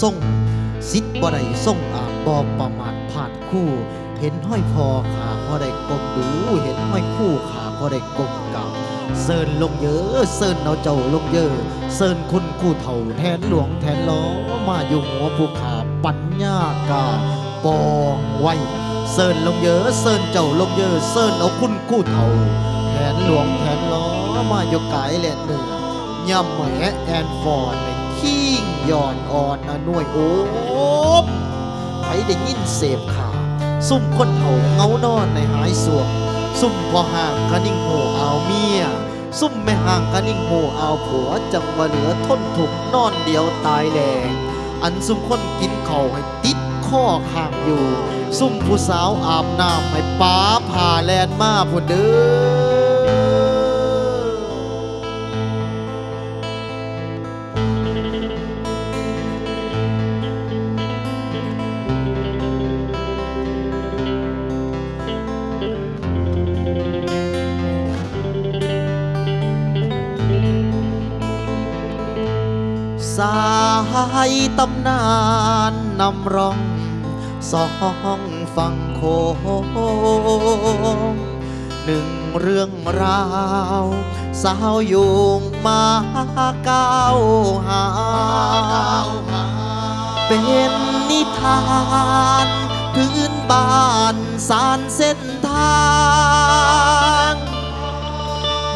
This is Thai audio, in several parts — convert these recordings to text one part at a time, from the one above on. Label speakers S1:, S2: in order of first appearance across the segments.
S1: ส่งสิทธิ์บ่ได้ส่งอาบ่ประมาทพลาดคู่ เห็นห้อยพอขาพอได้กลมดู เห็นห้อยคู่ขาพอได้กลมกับเซินลงเยอะเซินเอาเจ้าลงเยอะเซินคุณคู่เถ่าแทนหลวงแทนล้อมาอยู่หัวภูขาปัญญากาปองไว้เซินลงเยอะเซินเจ้าลงเยอะเซินเอาคุณคู่เถ่าแทนหลวงแทนล้อมาอยู่กายแหลนหนึ่งย่ำแหมแอนฟอร์ดใน ขิงย่อนอ่อนนะน่วยโอ๊บใครได้ยินเสพข่าว ซุ่มคนเฒ่าเงานอนในหายสวงซุ่มพอห่างกะนิ่งโหเอาเมีย ซุ่มไม่ห่างกะนิ่งโหเอาผัว จังว่าเหลือทนถูกนอนเดียวตายแดงอันซุ่มคนกินข้าวให้ติดข้อข้างอยู่ ซุ่มผู้สาวอาบน้ำให้ป้าผ่าแลนมาพุ่นเด้อ ตำนานนำร่องสองฟังโคงหนึ่งเรื่องราว สาวยุงมาก้าวหา เป็นนิทานพื้นบ้านสารเส้นทาง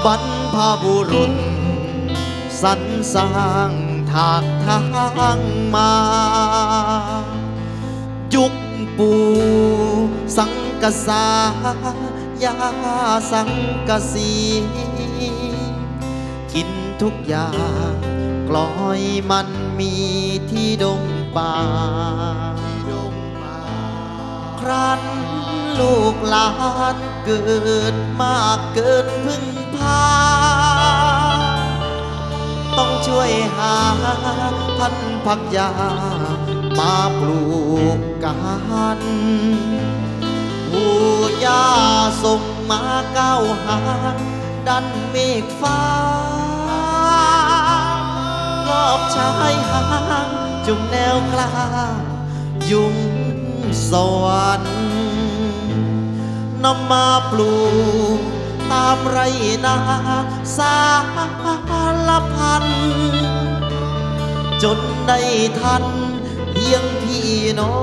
S1: บรรพบุรุษสรรสร้างากทางมา ยุคปูสังกษายาสังกสีกินทุกอย่างกลอยมันมีที่ดงป่าครั้นลูกหลานเกิดมากเกินพึ่งพา ต้องช่วยหาพันผักยามาปลูกกันผู้ยาส่งมาก้าวหาดันเมฆฟ้ารอบชายหางจุงแนวกล้ายุงสวรรค์นำมาปลูก ตามไรนาสารพัน จนได้ทันเพียงพี่น้อ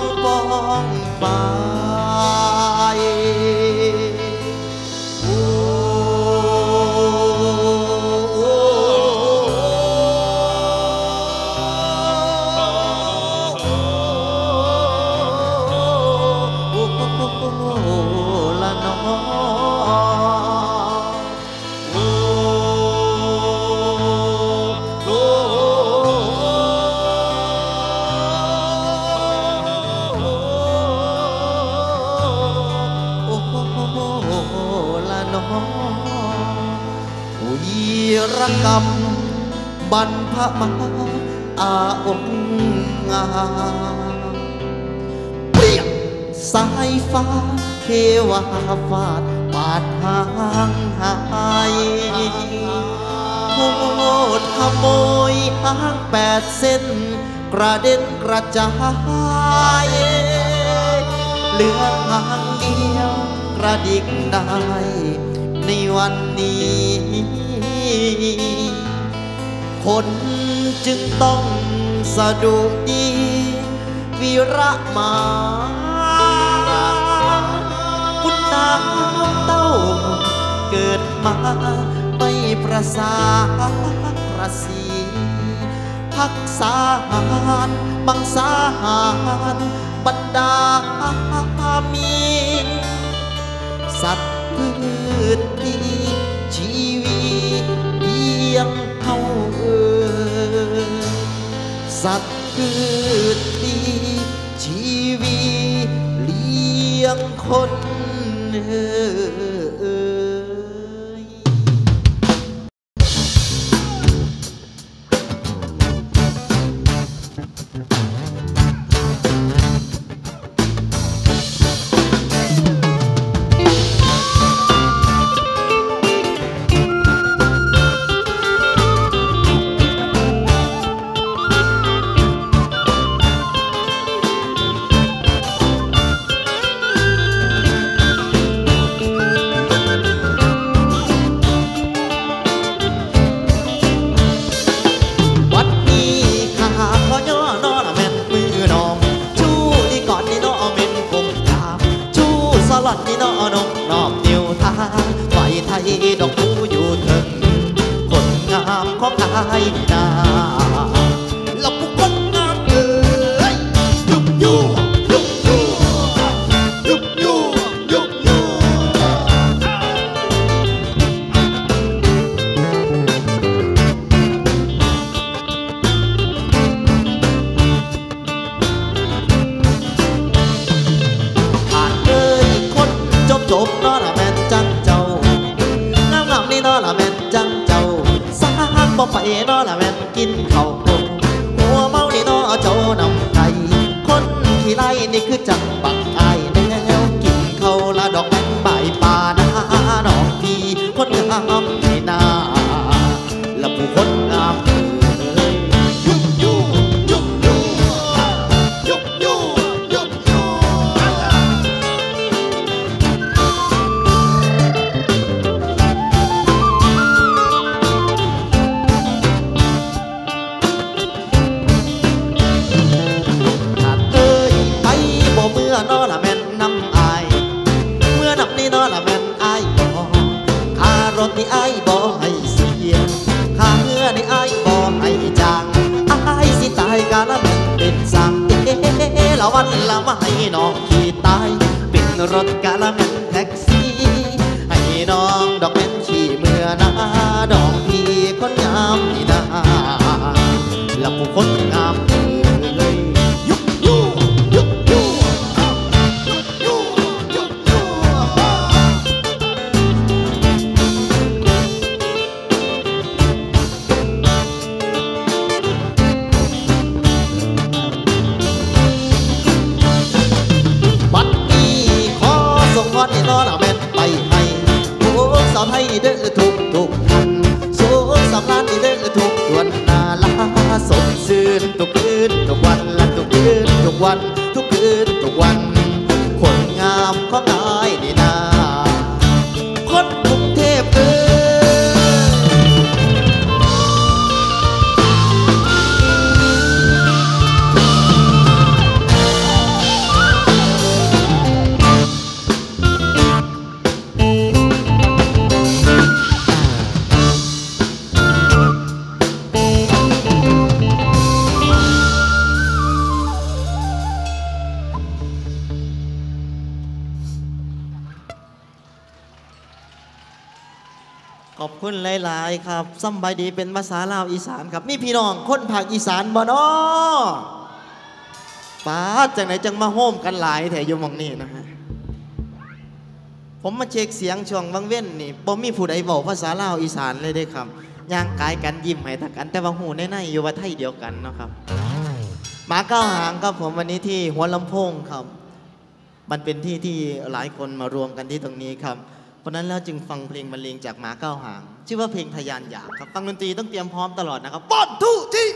S1: งปองไป บรรพมาอาองงาเปรียบสายฟ้าเทวาฟาดปาดหางหายโทษขโมยหางแปดเส้น กระเด็นกระจายเหลือหางเดียวกระดิกได้ในวันนี้ คนจึงต้องสะดุดีวีระมาคุณนาเต้าเกิดมาไม่ประสาประสีพักษาหารบังสาหารบรรดามี สัตว์พืชพี สัตว์พืชพีชีวีเลี้ยงคนเออ สบายดีเป็นภาษาลาวอีสานครับ มีพี่น้องคนภาคอีสานบ่นอป้าจังไหนจังมาโฮมกันหลายแถอยู่มองนี่นะฮะผมมาเช็คเสียงช่วงวังเว้นนี่บ่มีผู้ใดบอกภาษาลาวอีสานเลยเด้ครับย่างกายกันยิ้มให้ทักกันแต่ว่าหูในในๆอยู่ว่าไทยเดียวกันเนาะครับหมาเก้าหางครับผมวันนี้ที่หัวลำโพงครับ มันเป็นที่ที่หลายคนมารวมกันที่ตรงนี้ครับ เพราะนั้นแล้วจึงฟังเพลงบรรเลงจากหมาเก้าหาง ชื่อว่าเพลงพยานอยากครับ ฟังดนตรีต้องเตรียมพร้อมตลอดนะครับป้อนทุที่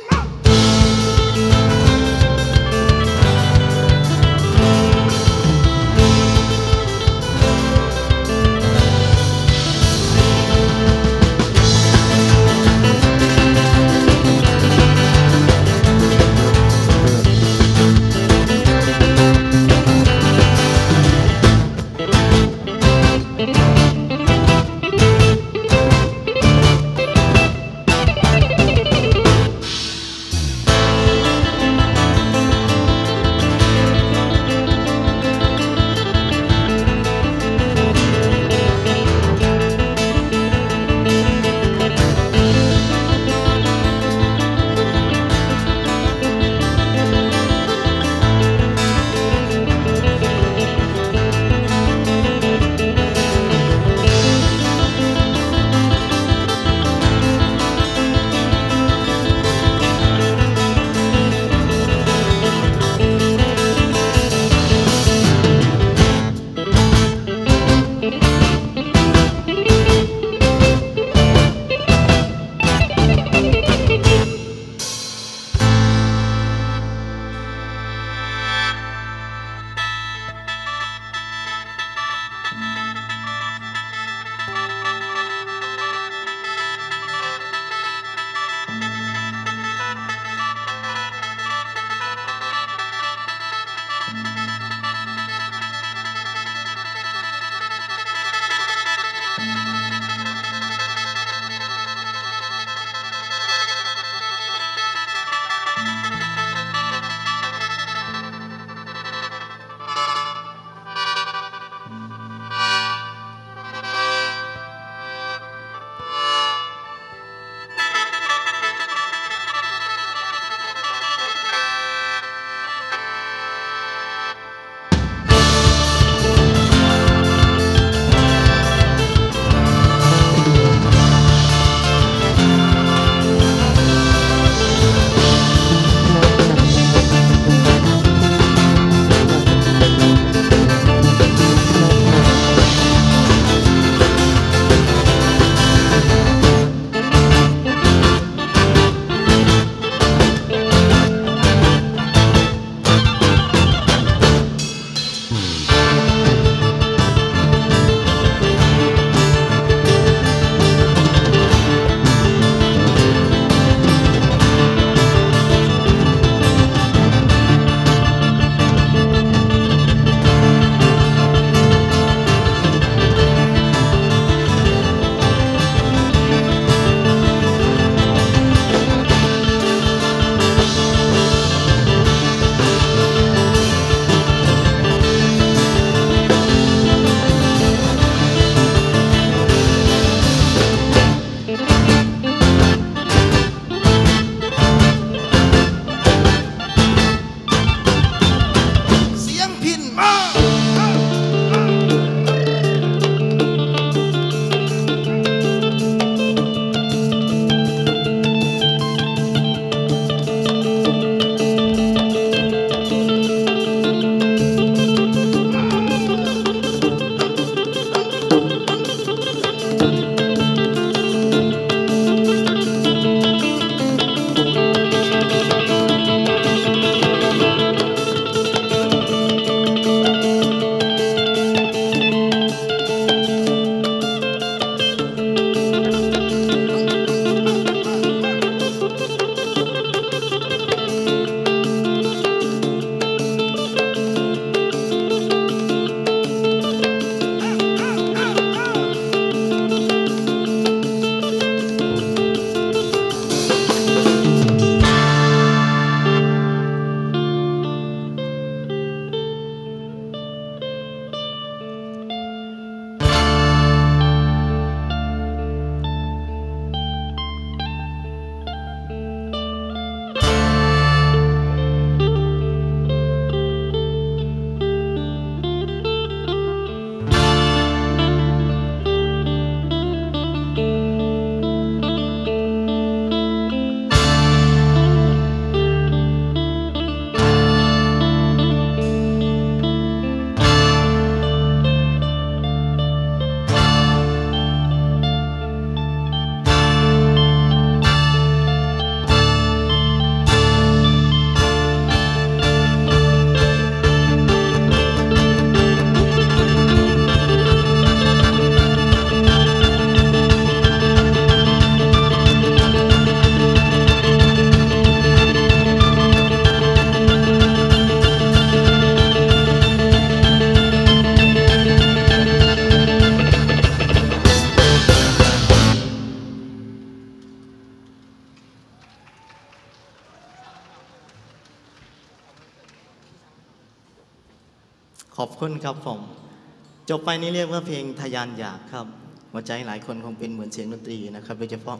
S1: บไปนี่เรียกว่าเพลงทะยานอยากครับหัวใจหลายคนคงเป็นเหมือนเสียงดนตรีนะครับโดยเฉพาะ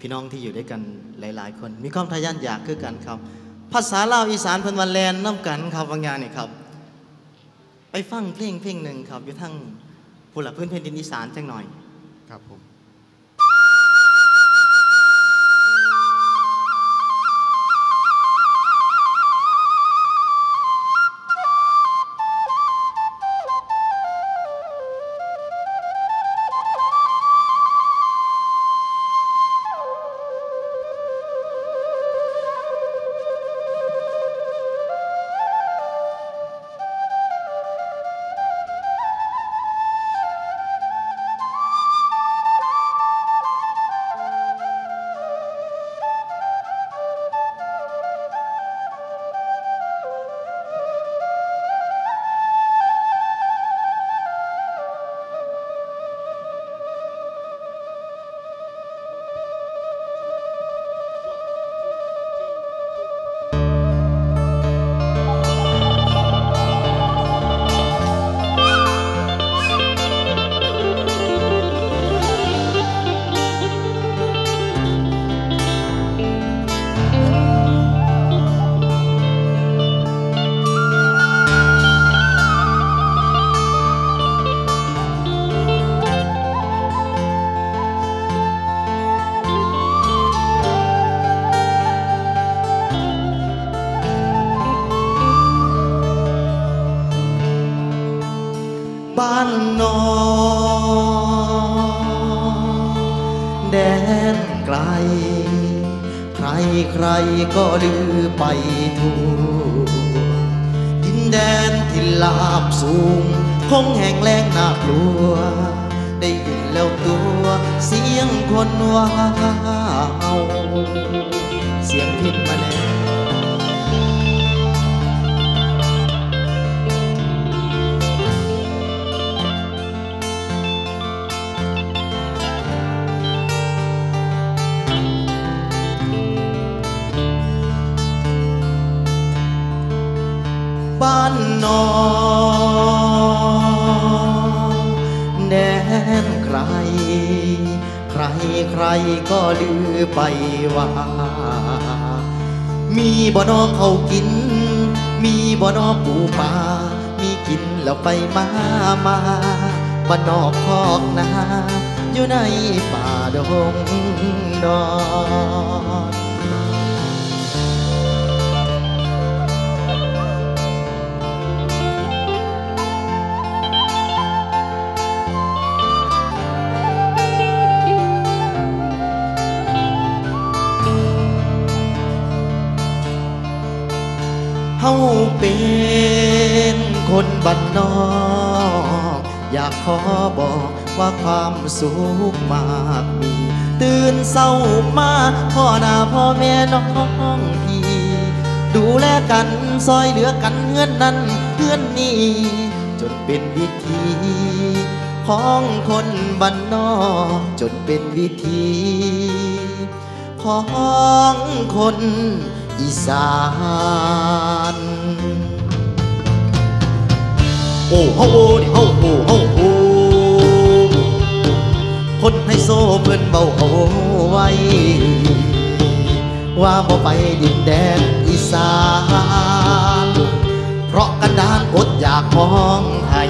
S1: พี่น้องที่อยู่ด้วยกันหลาย ๆ คน มีความทะยานอยากคือกันครับ ภาษาลาวอีสานพันวันแลนน้ำกันครับบางงานนี่ครับ ไปฟังเพลงเพลงหนึ่งครับอยู่ทั้งผู้หลักพื้นเพนดินอีสานจังหน่อย
S2: ครับผม
S1: ไปทั่วดินแดนที่ลาบสูง คงแห่งแรงน่ากลัว ได้ยินแล้วตัวเสียงคนว้าวเสียงพิษมาแล้ว ก็ลือไปว่า มีบ่อนอเขากิน มีบ่อนอปูปลามีกินแล้วไปมามาบ้านนอกคอกนาอยู่ในป่าดงดอนาเป็นคนบ้านนอกอยากขอบอกว่าความสุขมากมี ตื่นเศร้ามาพ่อหน้าพ่อแม่น้องพี่ ดูแลกันซอยเหลือกันเงื่อนนั้นเงื่อนนี้ จนเป็นวิธีของคนบ้านนอกจนเป็นวิธีของคนอีสาน โอ้โหนี่โอ้โหโอ้โหคนให้โซเพิ่นเบาเอาไว้ ว่าบ่ไปดินแดนอีสาน เพราะกันดานอดอยากมองให้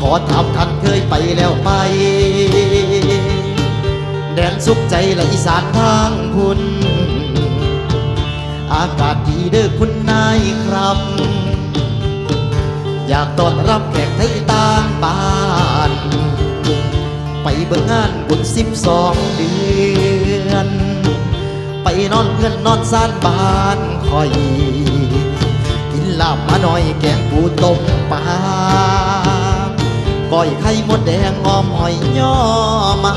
S1: ขอถามท่านเคยไปแล้วไป แดนสุขใจและอีสานทางคุณ อากาศดีเด้อคุณนายครับ อยากต้อนรับแขกไทยต่างบ้าน ไปเบิ่งงานบุญสิบสองเดือน ไปนอนเพื่อนนอนซานบ้านคอย กินลาบมาหน่อยแกงปูต้มปลาก้อยไข่มดแดงงอมหอยย่อมา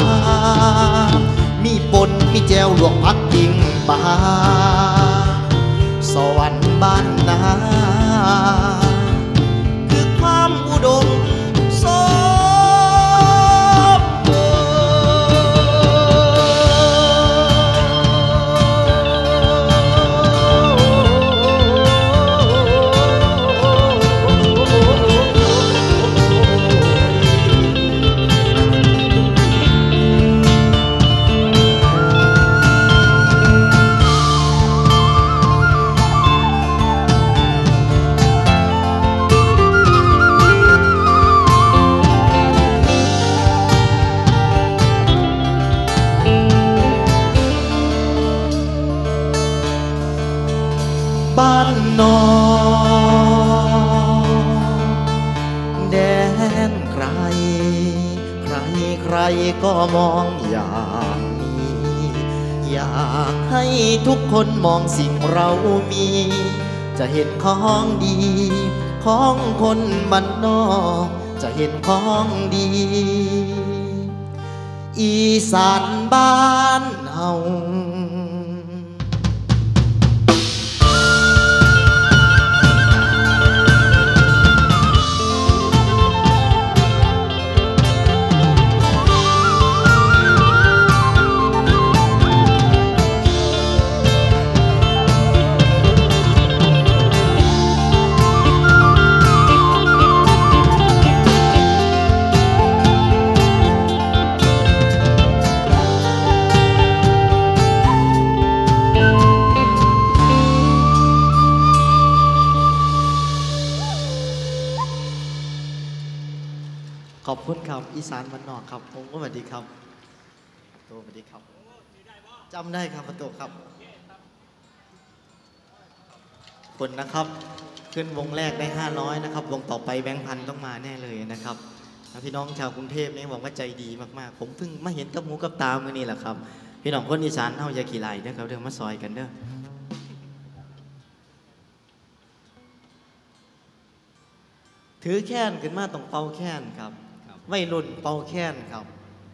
S1: มีปนมีแจวหลวกผักกิ่งปลาสวรรค์บ้านนา มองสิ่งเรามี จะเห็นของดี ของคนบ้านนอก จะเห็นของดี อีสานบ้านเฮา ครับ ผมก็สวัสดีครับโตสวัสดีครับจำได้ครับประตูครับ คนนะครับ ขึ้นวงแรกได้ 500 นะครับ วงต่อไปแบงค์พันต้องมาแน่เลยนะครับพี่น้องชาวกรุงเทพนี่บอกว่าใจดีมากๆ ผมเพิ่งมาเห็นกับหูกับตามื่อนี้แหละครับ พี่น้องคนอีสานเฮาอย่าขี้ไหลเด้อครับเดี๋ยวมาซอยกันเด้อถือแค้นขึ้นมาต้องเป่าแค้นครับ วัยรุ่นเป่าแค้นครับ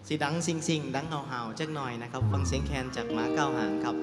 S1: สีดังสิงสิงดังเห่าเห่าๆจักหน่อยนะครับ ฟังเสียงแคนจากหมาเก้าหางครับ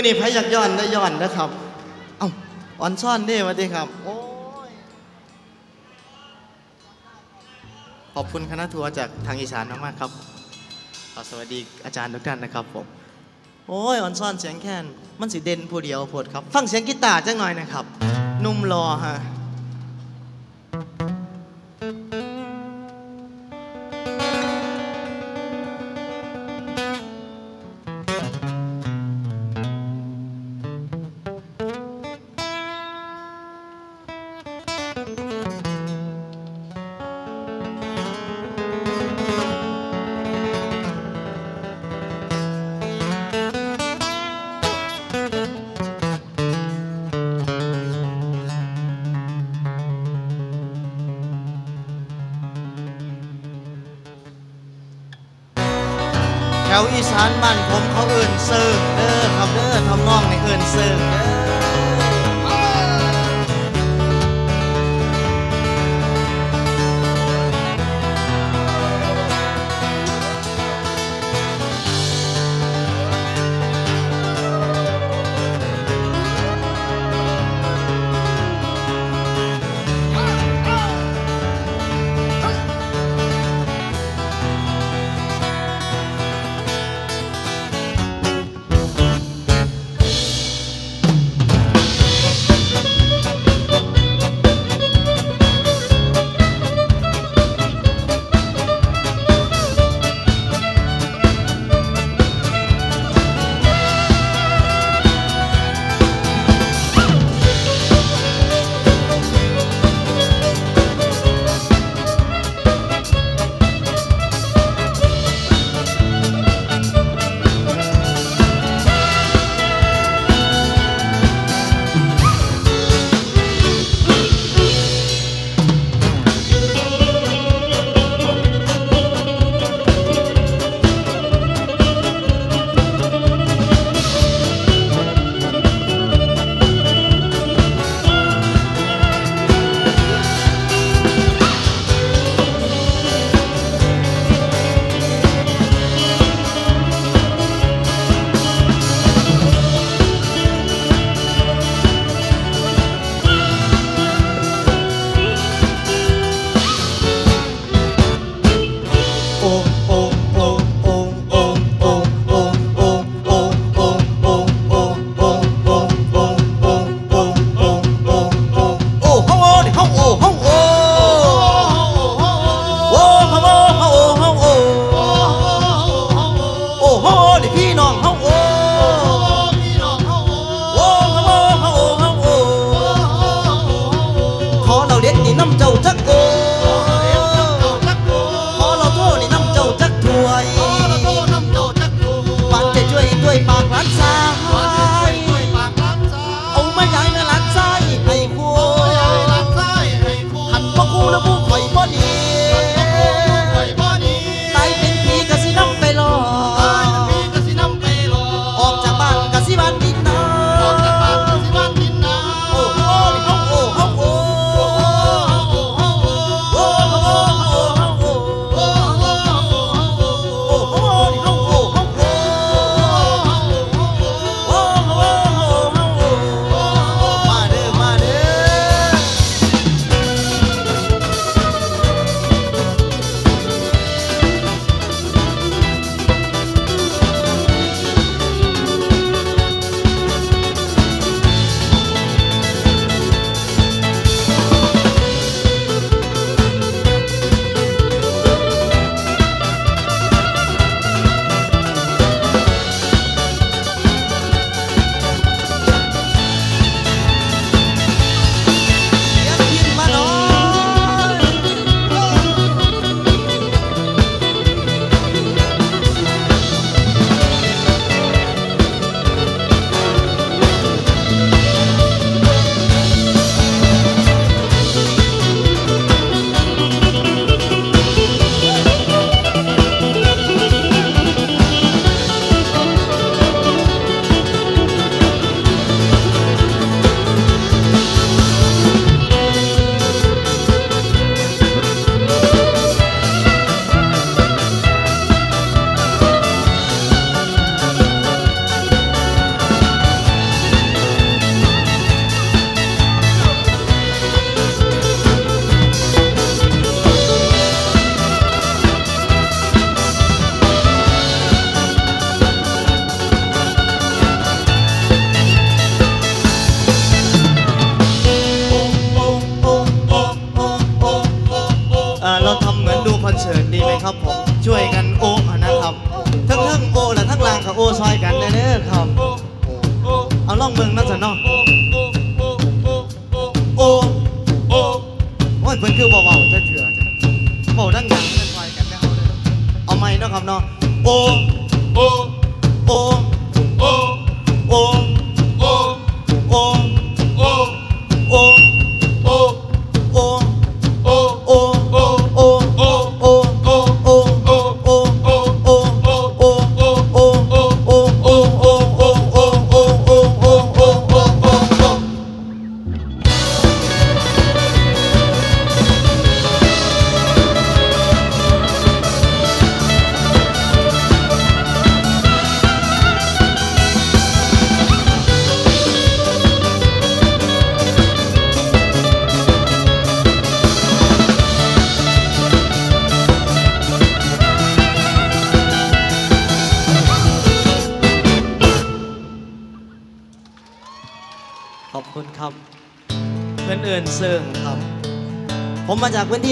S1: อนี้พยักย้อนได้ย้อนนะครับ เอ้าอ่อนซ่อนเด้มาดิครับ โอ้ย ขอบคุณคณะทัวร์จากทางอีสานมากๆครับขอสวัสดีอาจารย์ทุกท่านนะครับผม โอ้ยอ่อนซ่อนเสียงแค้นมันสิเด่นผู้เดียวโพดครับ ฟังเสียงกีตาร์จังหน่อยนะครับ นุ่มรอฮะ เพิ่นคือเบาๆจะเถื่อจะเบาดังๆกันคอยกันได้เอาเลยเอาไม้นะครับเนาะโอโอโอ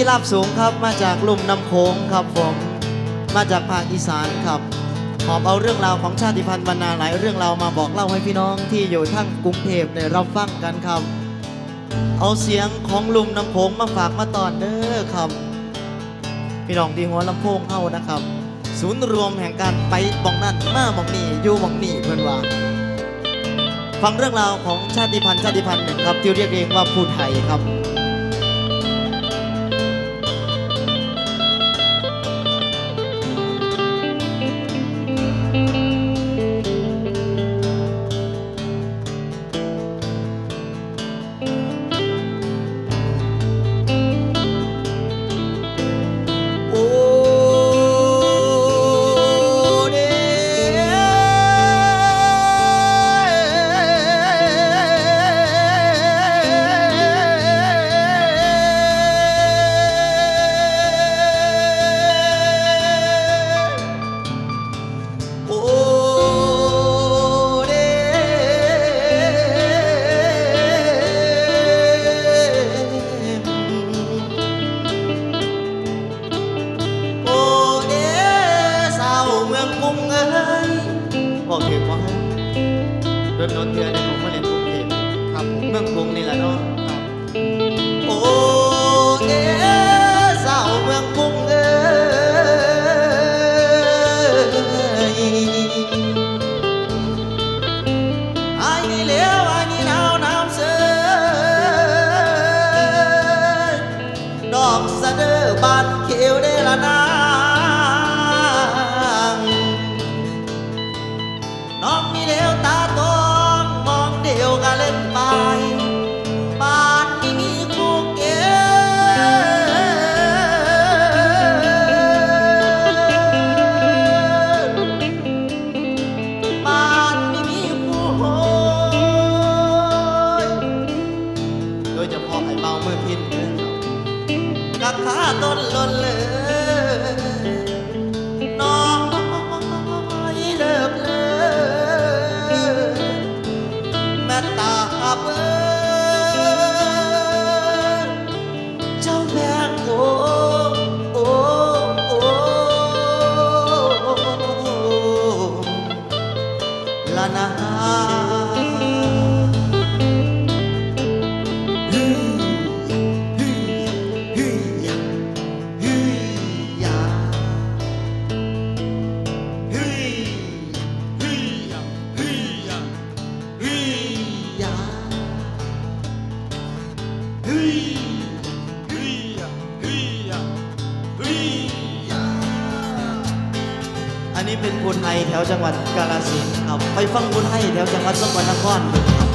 S1: มาจากพื้นที่ราบสูงครับมาจากลุ่มน้ำโขงครับผมมาจากภาคอีสานครับหอบเอาเรื่องราวของชาติพันธุ์บรรณาหลายเรื่องราวมาบอกเล่าให้พี่น้องที่อยู่ทั้งกรุงเทพได้รับฟังกันครับ เอาเสียงของลุ่มน้ำโขงมาฝากมาตอนเด้อครับพี่น้องที่หัวลำโพงเข้านะครับ ศูนย์รวมแห่งการไปบองนั่นมาบองนี่อยู่บองนี่เพื่อนว่าฟังเรื่องราวของชาติพันธุ์ชาติพันธุ์หนึ่งครับที่เรียกเองว่าผู้ไทยครับ เป็นผู้ไทยแถวจังหวัดกาฬสินธุ์ครับ ไปฟังผู้ไทยแถวจังหวัดสกลนครดูครับ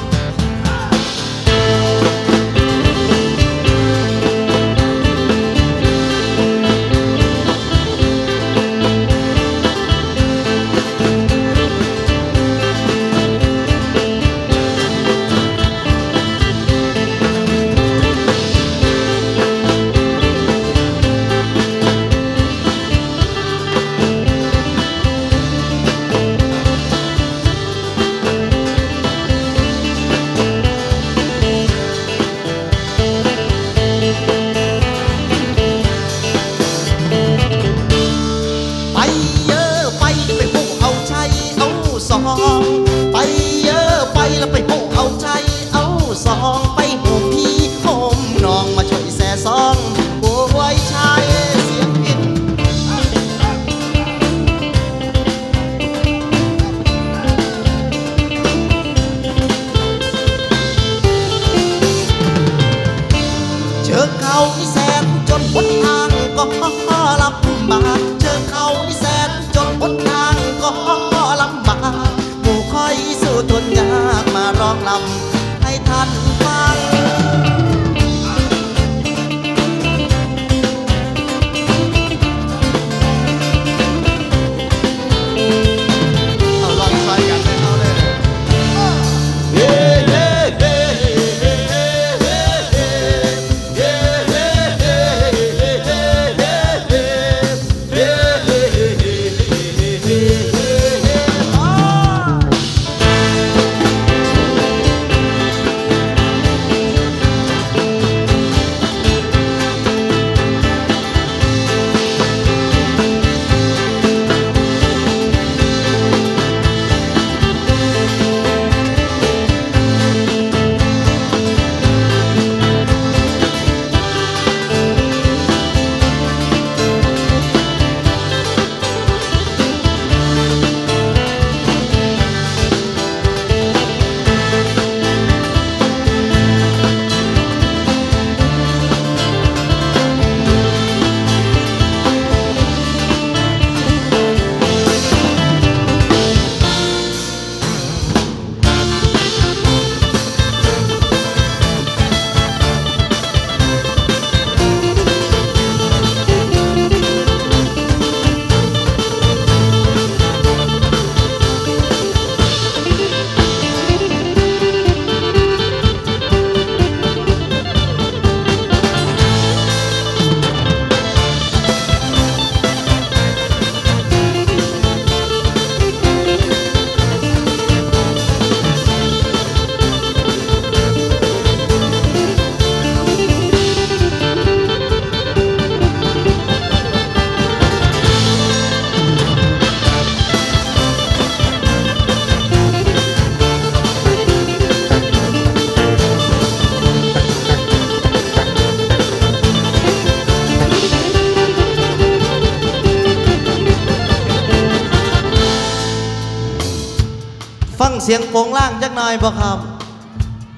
S1: น่อยบ่ครับ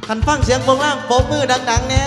S1: คันฟังเสียงโปงล่างปมมือดังๆเนี่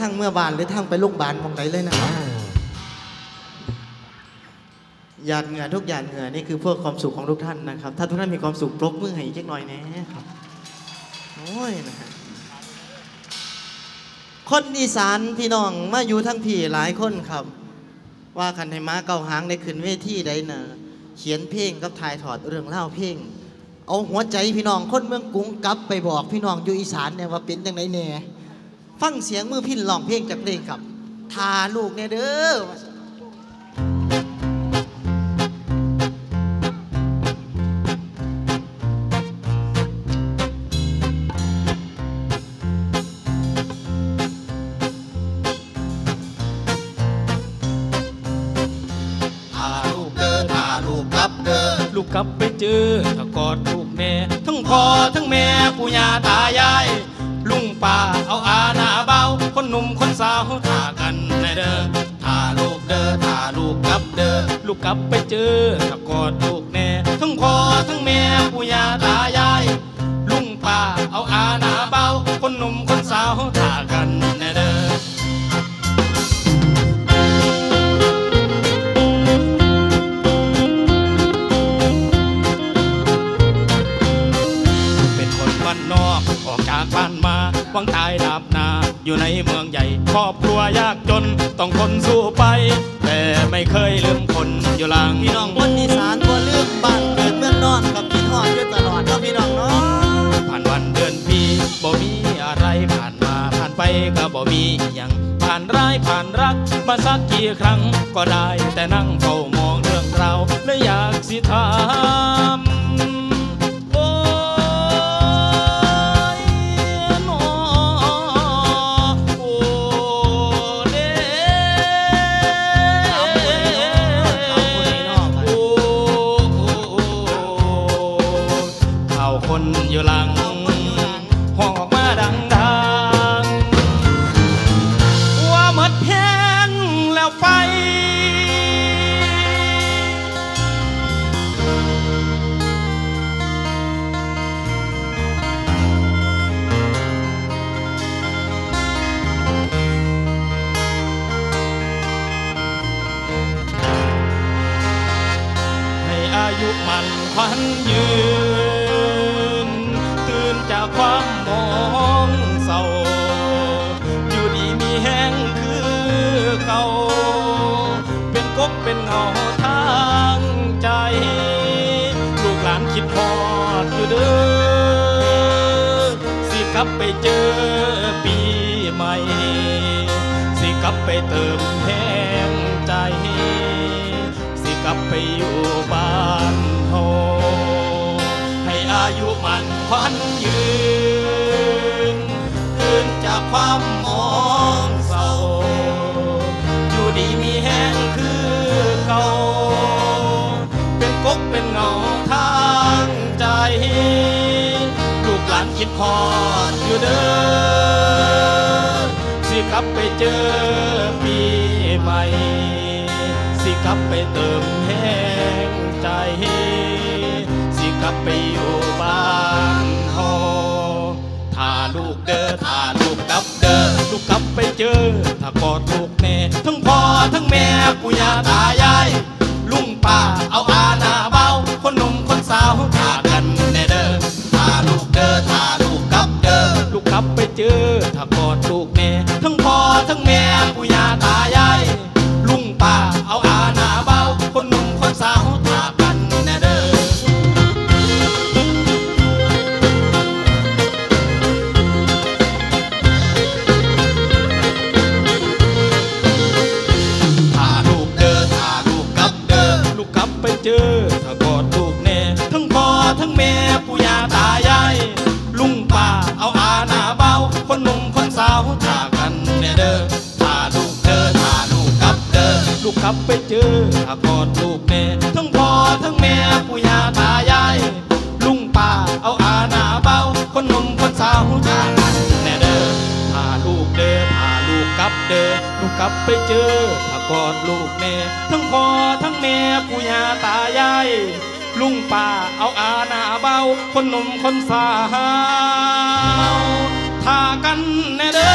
S1: ทั้งเมื่อบานหรือทั้งไปโรงพยาบาลหมองไหนเลยนะครับหยาดเหงื่อทุกหยาดเหงื่อนี่คือเพื่อความสุขของทุกท่านนะครับ ถ้าทุกท่านมีความสุขปรบมือให้อีกเล็กน้อยแนะครับโอ้ยนะฮะคนอีสานพี่น้องมาอยู่ทั้งพี่หลายคนครับ ว่าคันให้ม้าเก่าหางได้ขึ้นเวทีใดเนอะเขียนเพลงกับถ่ายถอดเรื่องเล่าวเพลงเอาหัวใจพี่น้องคนเมืองกรุงกลับไปบอกพี่น้องอยู่อีสานเนี่ยว่าเป็นจังไดแหน่ ฟังเสียงมือพินร้องเพลงจากเพลงครับทาลูกเนี่ยเด้อ
S3: ทาลูกเด้อาลูกกลับเด้อ
S4: ลูกขับไปเจอถ้ากอดลูกแม่ทั้งพ่อทั้งแม่ปู่ย่าตายาย ลุงป้าเอาอา สาวท่ากันแน่เด้อ
S3: ทาลูกเด้อทาลูกกลับเด้อ
S4: ลูกกลับไปเจอถ้ากอดลูกแน่ทั้งพ่อทั้งแม่ปู่ย่าตายาย ลุงป้าเอาอาหนาเบาคนหนุ่มคนสาวท่ากันแน่เด้อเป็นคนบ้านนอกออกจากบ้านมาวังตายดาบนา อยู่ในเมืองใหญ่ครอบครัวยากจนต้องทนสู้ไป แต่ไม่เคยลืมคนอยู่หลัง
S1: พี่น้องคนอีสานบ่ลืมบ้านเกิดเมืองนอนกับคิดฮอดอยู่ตลอดเนาะพี่น้องเนาะ
S4: ผ่านวันเดือนปีบ่มีอะไรผ่านมาผ่านไปก็บ่มีหยังผ่านร้ายผ่านรักมาสักกี่ครั้งก็ได้แต่นั่งเฝ้ามองเรื่องราวและอยากสิถาม ความมองเศร้าอยู่ดีมีแห้งคือเก่า เป็นกบเป็นเงาทางใจ ลูกหลานคิดพอดอยู่เด้อสิกลับไปเจอปีใหม่ สิกลับไปเติมแห้งใจ สิกลับไปอยู่ ลูกกลับไปเจอ ถ้ากอดลูกแน่ทั้งพ่อทั้งแม่ปุยาตายาย ลุงป้าเอาอาณาเบาคนหนุ่มคนสาวท่ากันแน่เด้อ
S3: ทาลูกเด้อทาลูกกลับเด้อ
S4: ลูกกลับไปเจอ ถ้ากอดลูกแน่ทั้งพ่อทั้งแม่ปุยา ลับไปเจอถ้ากอดลูกแน่ทั้งพ่อทั้งแม่ปู่ย่าตายายลุงป้าเอาอาหนาเบาคนหนุ่มคนสาวทากันแน่เด้อถ้าลูกเด้อถ้าลูกกลับเด้อลูกกลับไปเจอถ้ากอดลูกแน่ทั้งพ่อทั้งแม่ปู่ย่าตายายลุงป้าเอาอาหนาเบาคนหนุ่มคนสาวทากันแน่เด้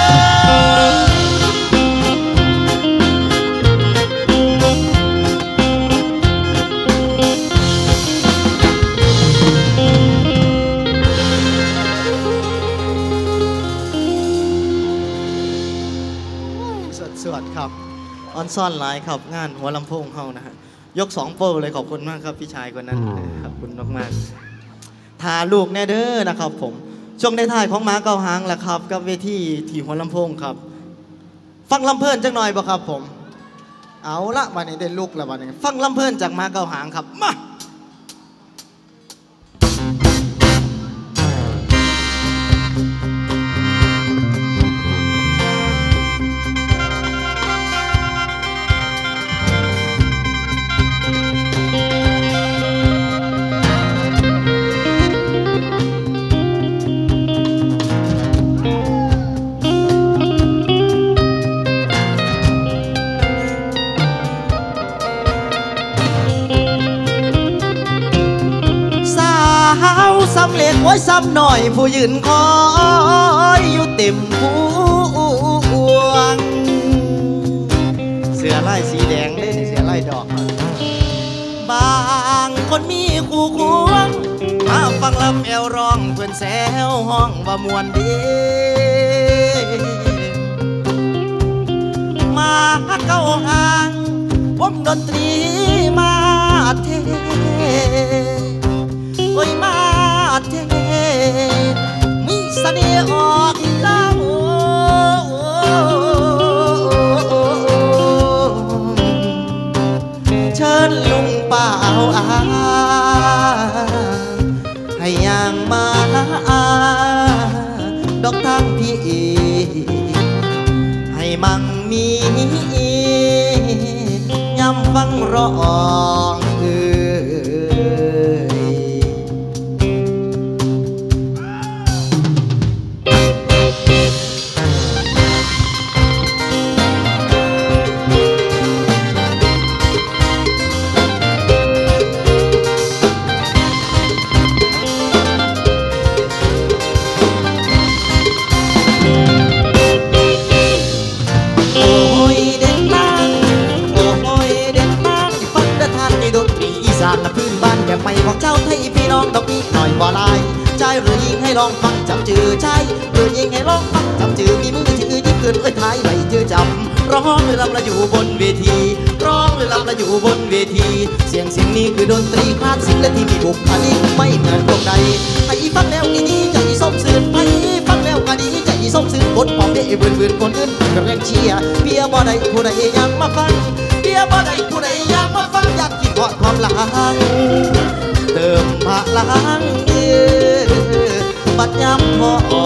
S4: อ
S1: ออนซ่อนหลายครับงานหัวลำโพงเฮานะฮะยกสองโป้เลยขอบคุณมากครับพี่ชายคนนั้นขอบคุณมากๆทาลูกแน่เด้อนะครับผมช่วงในท้ายของหมาเกาหางแหละครับ กับเวทีที่หัวลำโพงครับ ฟังลำเพลินจังหน่อยบ่ครับผม เอาละวันนี้ได้ลูกแล้ววันนี้ฟังลำเพลินจากหมาเกาหางครับมาำเร็จไว้ซ้ำหน่อยผู้ยืนคอยอยู่เต็มพวง เสือลายสีแดงเลยนี่เสือลายดอก บางคนมีคู่ควงมาฟังลำแอวร้องเพื่อนแซวห้องว่ามวนดีมาเก้าหางวงดนตรีมาเท ออกเล่าเชิญลุงป่าเอาอาให้ย่างมาดอกทางพี่ให้มั่งมีย้ำฟังร้อง ตรีอีสานและพื้นบ้านแบบใหม่ของเจ้าไทยพี่น้องดอกนี้หน่อยบ่ลายใจหรือยิงให้ลองฟังจำจือใจหรือยิงให้ลองฟังจำจือมีมือถือยิ้มเกินเอ้ยท้ายใบจือจำร้องหรือลำละอยู่บนเวที ร้องหรือลำละอยู่บนเวที เสียงเสียงนี้คือดนตรีคลาสสิกและที่มีบุคลิกไม่เหมือนพวกใดให้ฟังแล้วดีดีใจส้มสื่นไปฟังแล้วก็ดีใจส้มสื่นบนพร้อมเด้เบื่นเบื่นคนอื่นกับแรงเชียร์เบียบ่ได้ผู้ใดยังมาฟังเบียบ่ได้ผู้ใดยังมาฟังอยา กกินเพราะความหลังเติมพลังเออบัดยำพอ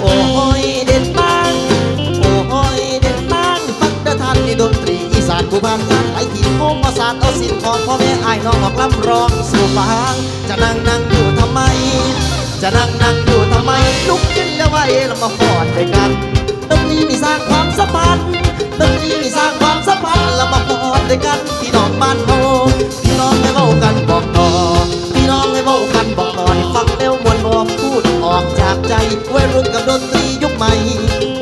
S1: โอ้ยเด่นบ้างโอ้ยเด่นบ้างฟังเดอท่านนี่ดนตรีอีสานผู้พันงานไอทีโคมมาสานเอาสินของพ่อแม่ไอ้ายน้องออกลำร้องสู่ฟังจะนั่งนั่งอยู่ทำไม จะนั่งนั่งอยู่ทำไมลุกขึ้นแล้วไว้แล้วมาฟอดด้วยกันดนตรีมีสร้างความสัมพันธ์ดนตรีมีสร้างความสัมพันธ์แล้วมาฟอดด้วยกันพี่น้องบ้านโพพี่น้องให้เว้ากันบอกต่อพี่น้องให้เว้ากันบอกต่อให้ฟังแล้วมวนบอกพูดออกจากใจวัยรุ่นกับดนตรียุคใหม่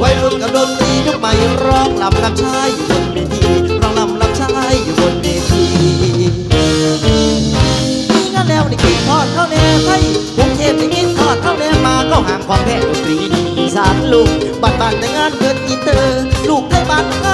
S1: วัยรุ่นกับดนตรียุคใหม่ร้องลำลำชายอยู่บนเวทีร้องลำลำชายอยู่บนเวทีมีงานแล้วนี่กินทอดข้าวแน่ไทยกรุงเทพนี่กินทอดข้าว แน่มาก็ห่างของแท้ดนตรีดีอีสานลูกบ้านบ้านแต่งงานเกิดอินเตอร์ ลูกไทยบ้าน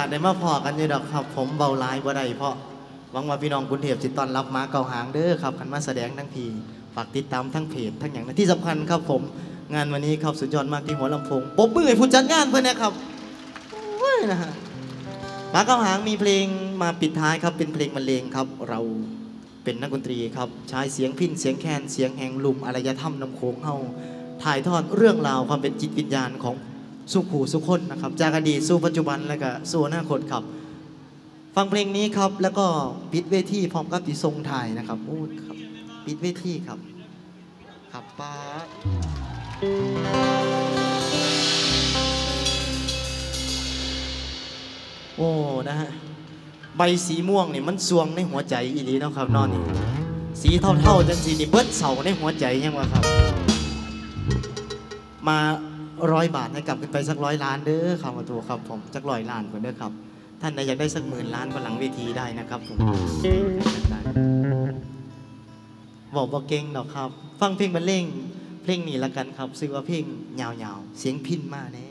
S1: าส
S3: ได้มาพอกันอยู่ดอก
S1: ครับ ผมเบาลายบ่ได้เพราะหวังว่าพี่น้องกรุงเทพจิตตอนรับมาเก่าหางเด้อครับคันมาแสดงทั้งทีฝากติดตามทั้งเพจทั้งอย่างนั้นที่สำคัญครับผมงานวันนี้ครับสุดยอดมากที่หัวลำโพงปรบมือให้ผู้จัดงานเพื่อนนะครับโอ้ยนะฮะมาเก่าหางมีเพลงมาปิดท้ายครับเป็นเพลงบรรเลงครับ เราเป็นนักดนตรีครับใช้เสียงพินเสียงแคนเสียงแหงลุมอารยธรรมนำโขงเฮาถ่ายทอดเรื่องราวความเป็นจิตวิญญาณของ สุขูสุคนนะครับจากอดีตสู่ปัจจุบันแล้วก็สู่อนาคตครับ ฟังเพลงนี้ครับแล้วก็ปิดเวทีพร้อมกับติทรงถ่ายนะครับโอ้ครับปิดเวทีครับครับป้าโอ้นะฮะใบสีม่วงนี่มันสวงในหัวใจอีลีนะครับนอนนี่สีเท่าๆจังสีนี่เบิดเสาในหัวใจยังวะครับ มา ร้อยบาทให้กลับขึ้นไปสักร้อยล้านเด้อครับมาตัวครับผมสักร้อยล้านคนเด้อครับ ท่านใดอยากได้สักหมื่นล้านก็หลังเวทีได้นะครับผมบอกบอกเก่งดอกครับ ฟังเพลงบรรเลงเพลงนี้ละกันครับซึ่งว่าเพลงยาวๆเสียงพินมาแน่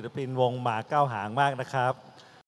S5: ศิลปินวงหมาเก้าหางมากนะครับ